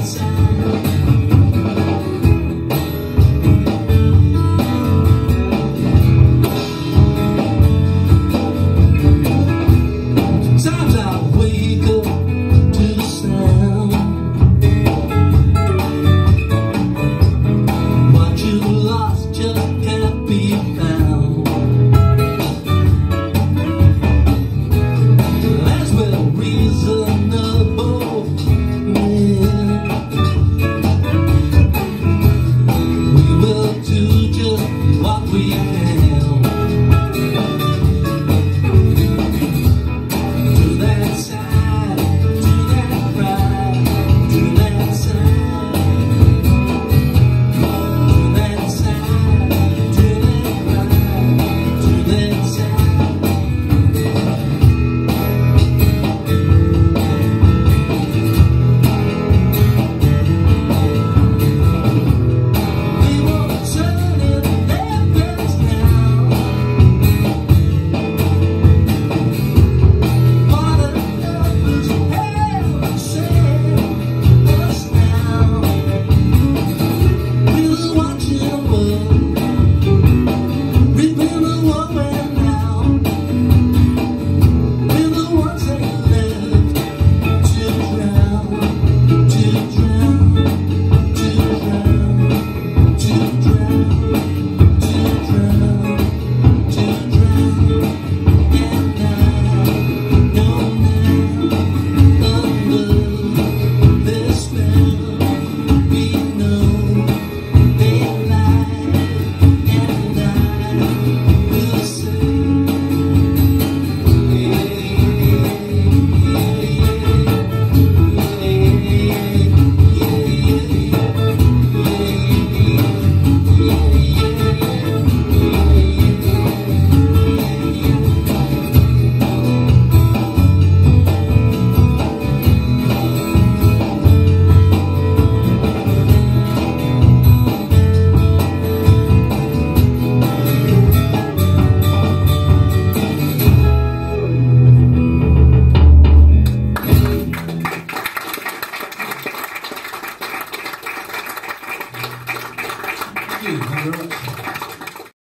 Johnson.